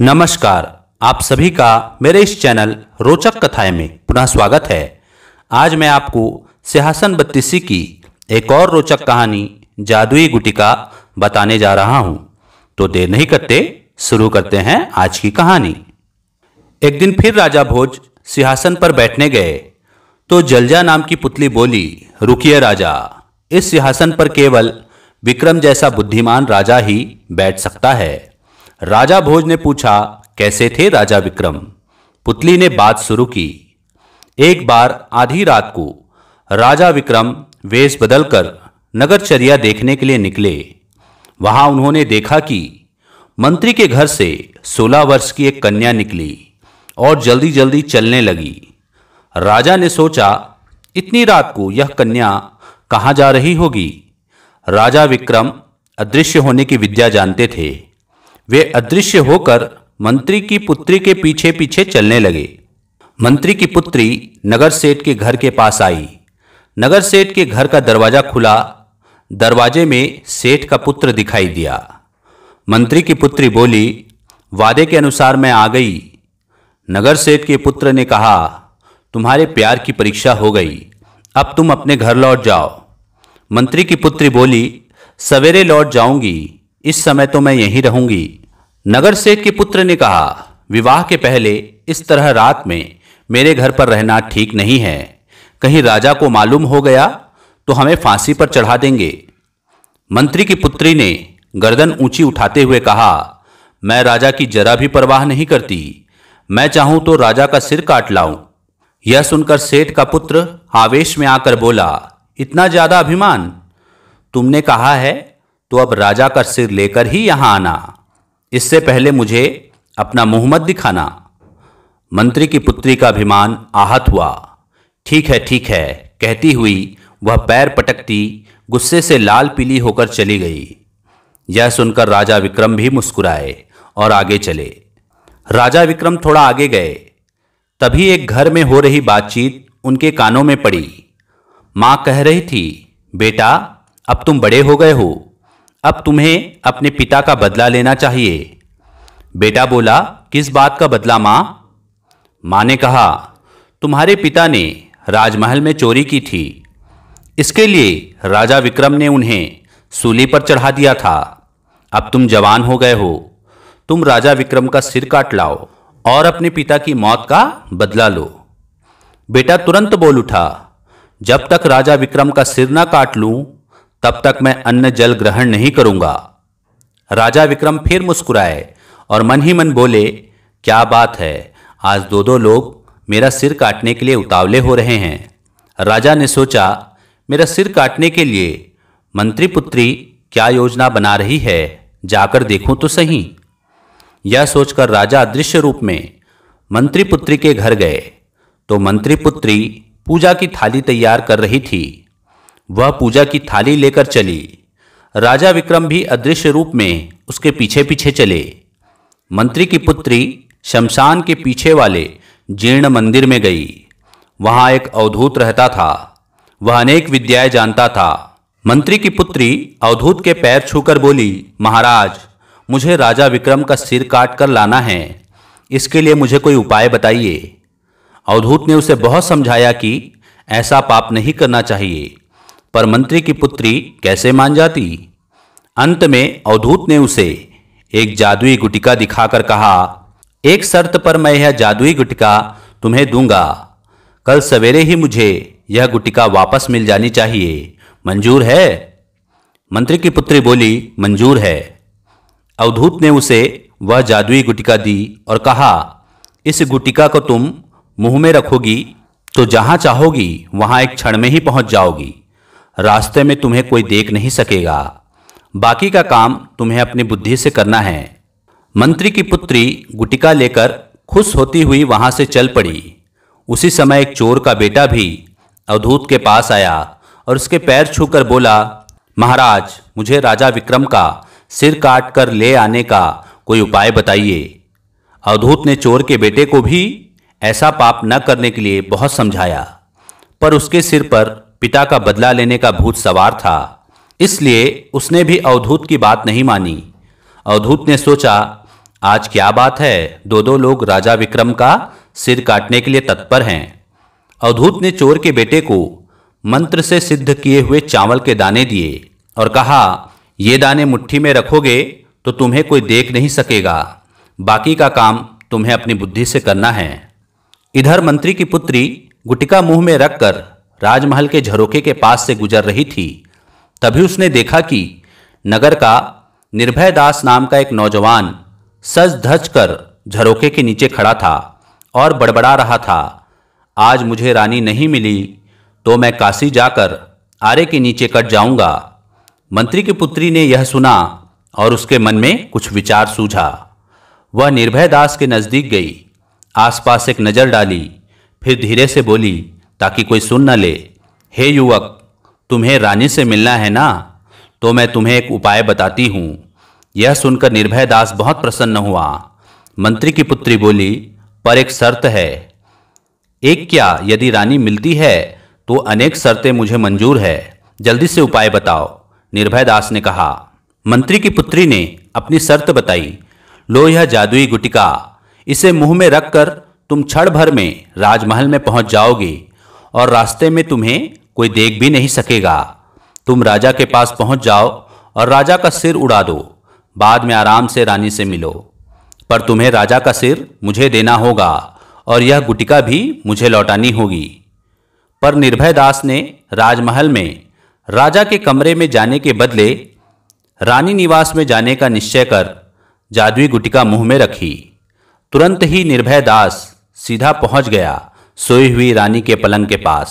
नमस्कार, आप सभी का मेरे इस चैनल रोचक कथाएँ में पुनः स्वागत है। आज मैं आपको सिंहासन बत्तीसी की एक और रोचक कहानी जादुई गुटिका बताने जा रहा हूँ। तो देर नहीं करते, शुरू करते हैं आज की कहानी। एक दिन फिर राजा भोज सिंहासन पर बैठने गए। तो जलजा नाम की पुतली बोली, रुकिए राजा, इस सिंहासन पर केवल विक्रम जैसा बुद्धिमान राजा ही बैठ सकता है। राजा भोज ने पूछा, कैसे थे राजा विक्रम? पुतली ने बात शुरू की। एक बार आधी रात को राजा विक्रम वेश बदलकर नगरचर्या देखने के लिए निकले। वहाँ उन्होंने देखा कि मंत्री के घर से 16 वर्ष की एक कन्या निकली और जल्दी जल्दी चलने लगी। राजा ने सोचा, इतनी रात को यह कन्या कहाँ जा रही होगी? राजा विक्रम अदृश्य होने की विद्या जानते थे। वे अदृश्य होकर मंत्री की पुत्री के पीछे पीछे चलने लगे। मंत्री की पुत्री नगर सेठ के घर के पास आई। नगर सेठ के घर का दरवाज़ा खुला। दरवाजे में सेठ का पुत्र दिखाई दिया। मंत्री की पुत्री बोली, वादे के अनुसार मैं आ गई। नगर सेठ के पुत्र ने कहा, तुम्हारे प्यार की परीक्षा हो गई। अब तुम अपने घर लौट जाओ। मंत्री की पुत्री बोली, सवेरे लौट जाऊँगी। इस समय तो मैं यहीं रहूँगी। नगर सेठ के पुत्र ने कहा, विवाह के पहले इस तरह रात में मेरे घर पर रहना ठीक नहीं है। कहीं राजा को मालूम हो गया तो हमें फांसी पर चढ़ा देंगे। मंत्री की पुत्री ने गर्दन ऊँची उठाते हुए कहा, मैं राजा की जरा भी परवाह नहीं करती। मैं चाहूँ तो राजा का सिर काट लाऊं। यह सुनकर सेठ का पुत्र आवेश में आकर बोला, इतना ज़्यादा अभिमान? तुमने कहा है तो अब राजा का सिर लेकर ही यहाँ आना। इससे पहले मुझे अपना मुँह मत दिखाना। मंत्री की पुत्री का अभिमान आहत हुआ। ठीक है ठीक है, कहती हुई वह पैर पटकती, गुस्से से लाल पीली होकर चली गई। यह सुनकर राजा विक्रम भी मुस्कुराए और आगे चले। राजा विक्रम थोड़ा आगे गए। तभी एक घर में हो रही बातचीत उनके कानों में पड़ी। माँ कह रही थी, बेटा, अब तुम बड़े हो गए हो। अब तुम्हें अपने पिता का बदला लेना चाहिए। बेटा बोला किस बात का बदला माँ? माँ ने कहा तुम्हारे पिता ने राजमहल में चोरी की थी। इसके लिए राजा विक्रम ने उन्हें सूली पर चढ़ा दिया था। अब तुम जवान हो गए हो। तुम राजा विक्रम का सिर काट लाओ और अपने पिता की मौत का बदला लो। बेटा तुरंत बोल उठा जब तक राजा विक्रम का सिर ना काट लूँ तब तक मैं अन्न जल ग्रहण नहीं करूँगा। राजा विक्रम फिर मुस्कुराए और मन ही मन बोले, क्या बात है, आज दो दो लोग मेरा सिर काटने के लिए उतावले हो रहे हैं राजा ने सोचा, मेरा सिर काटने के लिए मंत्री पुत्री क्या योजना बना रही है? जाकर देखूँ तो सही यह सोचकर राजा अदृश्य रूप में मंत्री पुत्री के घर गए। तो मंत्री पुत्री पूजा की थाली तैयार कर रही थी। वह पूजा की थाली लेकर चली। राजा विक्रम भी अदृश्य रूप में उसके पीछे पीछे चले। मंत्री की पुत्री शमशान के पीछे वाले जीर्ण मंदिर में गई। वहाँ एक अवधूत रहता था। वह अनेक विद्याएँ जानता था। मंत्री की पुत्री अवधूत के पैर छूकर बोली, महाराज, मुझे राजा विक्रम का सिर काट कर लाना है। इसके लिए मुझे कोई उपाय बताइए? अवधूत ने उसे बहुत समझाया कि ऐसा पाप नहीं करना चाहिए। पर मंत्री की पुत्री कैसे मान जाती? अंत में अवधूत ने उसे एक जादुई गुटिका दिखाकर कहा, एक शर्त पर मैं यह जादुई गुटिका तुम्हें दूँगा। कल सवेरे ही मुझे यह गुटिका वापस मिल जानी चाहिए। मंजूर है? मंत्री की पुत्री बोली, मंजूर है। अवधूत ने उसे वह जादुई गुटिका दी और कहा, इस गुटिका को तुम मुँह में रखोगी तो जहाँ चाहोगी, वहाँ एक क्षण में ही पहुँच जाओगी। रास्ते में तुम्हें कोई देख नहीं सकेगा। बाकी का काम तुम्हें अपनी बुद्धि से करना है। मंत्री की पुत्री गुटिका लेकर खुश होती हुई वहाँ से चल पड़ी। उसी समय एक चोर का बेटा भी अवधूत के पास आया और उसके पैर छूकर बोला, महाराज, मुझे राजा विक्रम का सिर काट कर ले आने का कोई उपाय बताइए। अवधूत ने चोर के बेटे को भी ऐसा पाप न करने के लिए बहुत समझाया, पर उसके सिर पर पिता का बदला लेने का भूत सवार था। इसलिए उसने भी अवधूत की बात नहीं मानी। अवधूत ने सोचा, आज क्या बात है? दो दो लोग राजा विक्रम का सिर काटने के लिए तत्पर हैं। अवधूत ने चोर के बेटे को मंत्र से सिद्ध किए हुए चावल के दाने दिए और कहा, ये दाने मुट्ठी में रखोगे तो तुम्हें कोई देख नहीं सकेगा। बाकी का काम तुम्हें अपनी बुद्धि से करना है। इधर मंत्री की पुत्री गुटिका मुँह में रखकर राजमहल के झरोके के पास से गुजर रही थी। तभी उसने देखा कि नगर का निर्भय दास नाम का एक नौजवान सज धज कर झरोके के नीचे खड़ा था और बड़बड़ा रहा था। आज मुझे रानी नहीं मिली तो मैं काशी जाकर आरे के नीचे कट जाऊँगा। मंत्री की पुत्री ने यह सुना और उसके मन में कुछ विचार सूझा। वह निर्भय दास के नज़दीक गई, आसपास एक नज़र डाली, फिर धीरे से बोली ताकि कोई सुन न ले। हे युवक, तुम्हें रानी से मिलना है ना? तो मैं तुम्हें एक उपाय बताती हूँ। यह सुनकर निर्भय दास बहुत प्रसन्न हुआ। मंत्री की पुत्री बोली, पर एक शर्त है। एक क्या, यदि रानी मिलती है तो अनेक शर्तें मुझे मंजूर है। जल्दी से उपाय बताओ। निर्भय दास ने कहा। मंत्री की पुत्री ने अपनी शर्त बताई। लो यह जादुई गुटिका। इसे मुँह में रखकर तुम क्षण भर में राजमहल में पहुँच जाओगे। और रास्ते में तुम्हें कोई देख भी नहीं सकेगा। तुम राजा के पास पहुँच जाओ और राजा का सिर उड़ा दो। बाद में आराम से रानी से मिलो। पर तुम्हें राजा का सिर मुझे देना होगा और यह गुटिका भी मुझे लौटानी होगी। पर निर्भय दास ने राजमहल में राजा के कमरे में जाने के बदले रानी निवास में जाने का निश्चय कर जादुई गुटिका मुँह में रखी। तुरंत ही निर्भय दास सीधा पहुँच गया सोई हुई रानी के पलंग के पास।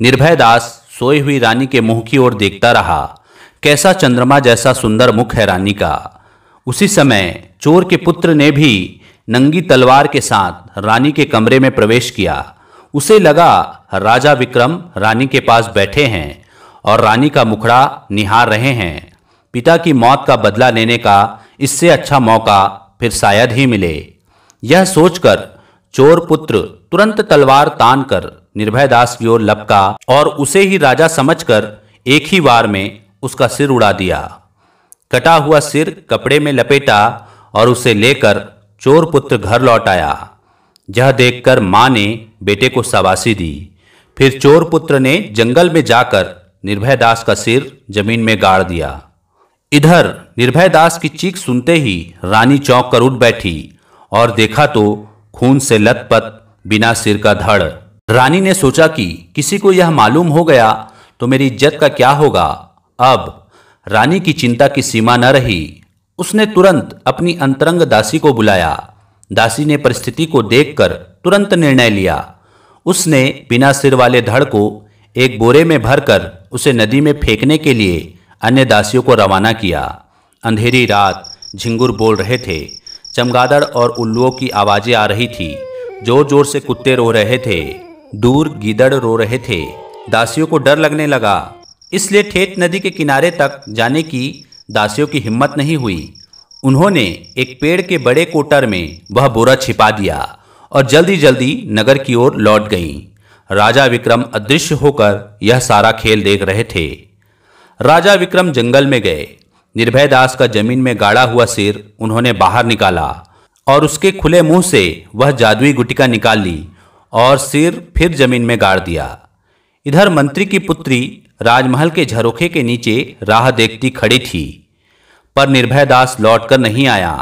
निर्भय दास सोई हुई रानी के मुँह की ओर देखता रहा, कैसा चंद्रमा जैसा सुंदर मुख है रानी का। उसी समय चोर के पुत्र ने भी नंगी तलवार के साथ रानी के कमरे में प्रवेश किया। उसे लगा, राजा विक्रम रानी के पास बैठे हैं और रानी का मुखड़ा निहार रहे हैं। पिता की मौत का बदला लेने का इससे अच्छा मौका फिर शायद ही मिले। यह सोचकर चोर पुत्र तुरंत तलवार तान कर निर्भय दास की ओर लपका और उसे ही राजा समझकर एक ही वार में उसका सिर उड़ा दिया। कटा हुआ सिर कपड़े में लपेटा और उसे लेकर चोर पुत्र घर लौट आया। यह देखकर माँ ने बेटे को शाबाशी दी। फिर चोर पुत्र ने जंगल में जाकर निर्भय दास का सिर ज़मीन में गाड़ दिया। इधर निर्भय दास की चीख सुनते ही रानी चौंक कर उठ बैठी और देखा तो खून से लथपथ, बिना सिर का धड़। रानी ने सोचा कि किसी को यह मालूम हो गया तो मेरी इज़्ज़त का क्या होगा? अब रानी की चिंता की सीमा न रही। उसने तुरंत अपनी अंतरंग दासी को बुलाया। दासी ने परिस्थिति को देखकर तुरंत निर्णय लिया। उसने बिना सिर वाले धड़ को एक बोरे में भरकर उसे नदी में फेंकने के लिए अन्य दासियों को रवाना किया। अंधेरी रात झिंगुर बोल रहे थे चमगादड़ और उल्लुओं की आवाज़ें आ रही थी। ज़ोर ज़ोर से कुत्ते रो रहे थे। दूर गीदड़ रो रहे थे। दासियों को डर लगने लगा। इसलिए ठेठ नदी के किनारे तक जाने की दासियों की हिम्मत नहीं हुई। उन्होंने एक पेड़ के बड़े कोटर में वह बोरा छिपा दिया और जल्दी जल्दी नगर की ओर लौट गईं। राजा विक्रम अदृश्य होकर यह सारा खेल देख रहे थे। राजा विक्रम जंगल में गए। निर्भय दास का ज़मीन में गाड़ा हुआ सिर उन्होंने बाहर निकाला और उसके खुले मुँह से वह जादुई गुटिका निकाल ली और सिर फिर ज़मीन में गाड़ दिया। इधर मंत्री की पुत्री राजमहल के झरोखे के नीचे राह देखती खड़ी थी, पर निर्भय दास लौट कर नहीं आया।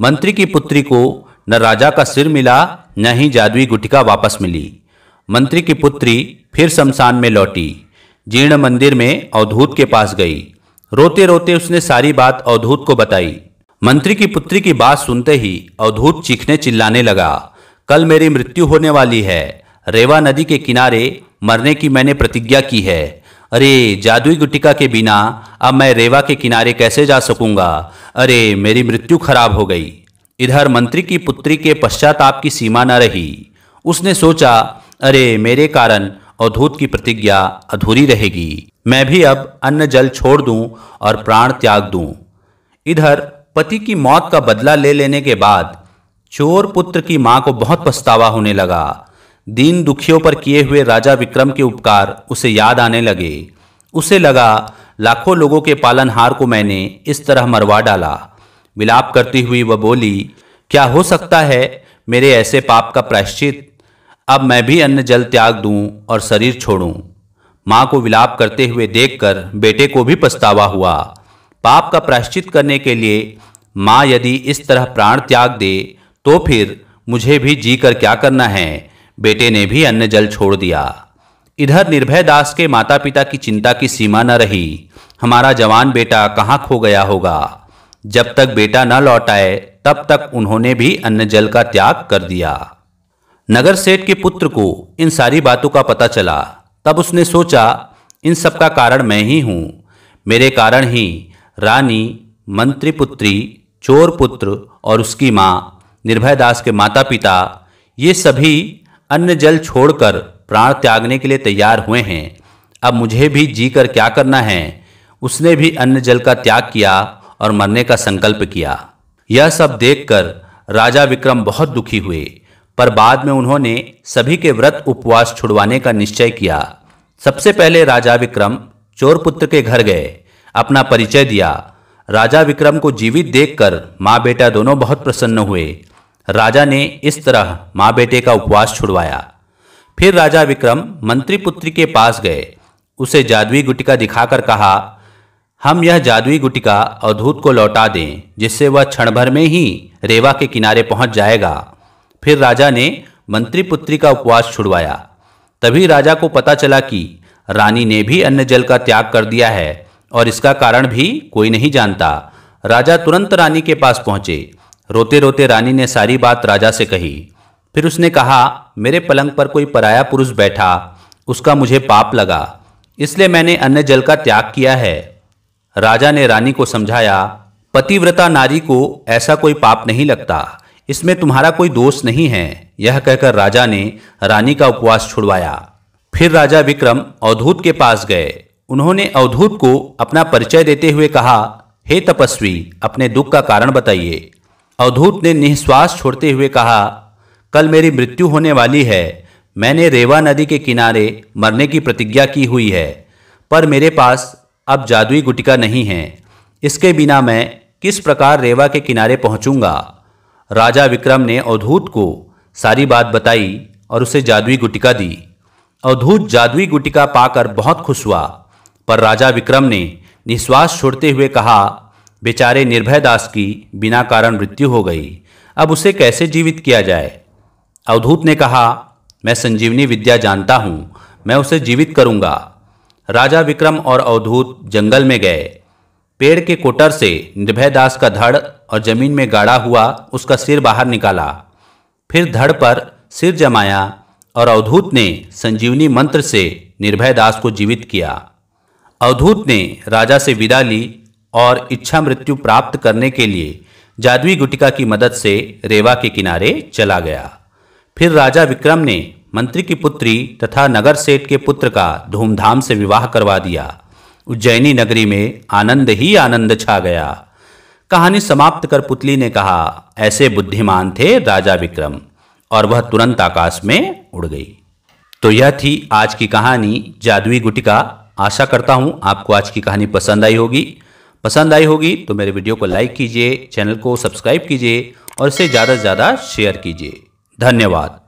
मंत्री की पुत्री को न राजा का सिर मिला, न ही जादुई गुटिका वापस मिली। मंत्री की पुत्री फिर शमशान में लौटी, जीर्ण मंदिर में अवधूत के पास गई। रोते रोते उसने सारी बात अवधूत को बताई। मंत्री की पुत्री की बात सुनते ही अवधूत चीखने चिल्लाने लगा, कल मेरी मृत्यु होने वाली है। रेवा नदी के किनारे मरने की मैंने प्रतिज्ञा की है। अरे, जादुई गुटिका के बिना अब मैं रेवा के किनारे कैसे जा सकूँगा? अरे, मेरी मृत्यु खराब हो गई। इधर मंत्री की पुत्री के पश्चाताप की सीमा न रही। उसने सोचा, अरे, मेरे कारण अवधूत की प्रतिज्ञा अधूरी रहेगी। मैं भी अब अन्न जल छोड़ दूँ और प्राण त्याग दूँ। इधर, पति की मौत का बदला ले लेने के बाद, चोर पुत्र की माँ को बहुत पछतावा होने लगा। दीन दुखियों पर किए हुए राजा विक्रम के उपकार उसे याद आने लगे। उसे लगा, लाखों लोगों के पालनहार को मैंने इस तरह मरवा डाला। विलाप करती हुई वह बोली, क्या हो सकता है मेरे ऐसे पाप का प्रायश्चित? अब मैं भी अन्न जल त्याग दूँ और शरीर छोड़ूं। माँ को विलाप करते हुए देखकर बेटे को भी पछतावा हुआ। पाप का प्रायश्चित करने के लिए माँ यदि इस तरह प्राण त्याग दे तो फिर मुझे भी जी कर क्या करना है? बेटे ने भी अन्न जल छोड़ दिया। इधर निर्भय दास के माता पिता की चिंता की सीमा न रही। हमारा जवान बेटा कहाँ खो गया होगा? जब तक बेटा न लौट आए, तब तक उन्होंने भी अन्न जल का त्याग कर दिया। नगर सेठ के पुत्र को इन सारी बातों का पता चला। तब उसने सोचा, इन सब का कारण मैं ही हूँ। मेरे कारण ही रानी मंत्री पुत्री चोर पुत्र और उसकी माँ, निर्भय दास के माता पिता ये सभी अन्न जल छोड़कर प्राण त्यागने के लिए तैयार हुए हैं। अब मुझे भी जी कर क्या करना है? उसने भी अन्न जल का त्याग किया और मरने का संकल्प किया। यह सब देखकर राजा विक्रम बहुत दुखी हुए। पर बाद में उन्होंने सभी के व्रत उपवास छुड़वाने का निश्चय किया। सबसे पहले राजा विक्रम चोर पुत्र के घर गए। अपना परिचय दिया। राजा विक्रम को जीवित देखकर माँ बेटा दोनों बहुत प्रसन्न हुए। राजा ने इस तरह माँ बेटे का उपवास छुड़वाया। फिर राजा विक्रम मंत्री पुत्री के पास गए। उसे जादुई गुटिका दिखाकर कहा, हम यह जादुई गुटिका अवधूत को लौटा दें, जिससे वह क्षण भर में ही रेवा के किनारे पहुँच जाएगा। फिर राजा ने मंत्री पुत्री का उपवास छुड़वाया। तभी राजा को पता चला कि रानी ने भी अन्न जल का त्याग कर दिया है और इसका कारण भी कोई नहीं जानता। राजा तुरंत रानी के पास पहुँचे। रोते रोते रानी ने सारी बात राजा से कही। फिर उसने कहा, मेरे पलंग पर कोई पराया पुरुष बैठा। उसका मुझे पाप लगा। इसलिए मैंने अन्न जल का त्याग किया है। राजा ने रानी को समझाया, पतिव्रता नारी को ऐसा कोई पाप नहीं लगता। इसमें तुम्हारा कोई दोष नहीं है, यह कहकर राजा ने रानी का उपवास छुड़वाया। फिर राजा विक्रम अवधूत के पास गए। उन्होंने अवधूत को अपना परिचय देते हुए कहा, हे तपस्वी, अपने दुख का कारण बताइए। अवधूत ने निःश्वास छोड़ते हुए कहा, कल मेरी मृत्यु होने वाली है। मैंने रेवा नदी के किनारे मरने की प्रतिज्ञा की हुई है, पर मेरे पास अब जादुई गुटिका नहीं है। इसके बिना मैं किस प्रकार रेवा के किनारे पहुंचूँगा? राजा विक्रम ने अवधूत को सारी बात बताई और उसे जादुई गुटिका दी। अवधूत जादुई गुटिका पाकर बहुत खुश हुआ, पर राजा विक्रम ने निश्वास छोड़ते हुए कहा, बेचारे निर्भय दास की बिना कारण मृत्यु हो गई, अब उसे कैसे जीवित किया जाए? अवधूत ने कहा, मैं संजीवनी विद्या जानता हूँ, मैं उसे जीवित करूँगा। राजा विक्रम और अवधूत जंगल में गए। पेड़ के कोटर से निर्भय दास का धड़ और ज़मीन में गाड़ा हुआ उसका सिर बाहर निकाला। फिर धड़ पर सिर जमाया और अवधूत ने संजीवनी मंत्र से निर्भय दास को जीवित किया। अवधूत ने राजा से विदा ली और इच्छा मृत्यु प्राप्त करने के लिए जादुई गुटिका की मदद से रेवा के किनारे चला गया। फिर राजा विक्रम ने मंत्री की पुत्री तथा नगर सेठ के पुत्र का धूमधाम से विवाह करवा दिया। उज्जैनी नगरी में आनंद ही आनंद छा गया। कहानी समाप्त कर पुतली ने कहा, ऐसे बुद्धिमान थे राजा विक्रम, और वह तुरंत आकाश में उड़ गई। तो यह थी आज की कहानी जादुई गुटिका। आशा करता हूँ आपको आज की कहानी पसंद आई होगी। पसंद आई होगी तो मेरे वीडियो को लाइक कीजिए, चैनल को सब्सक्राइब कीजिए और इसे ज़्यादा से ज़्यादा शेयर कीजिए। धन्यवाद।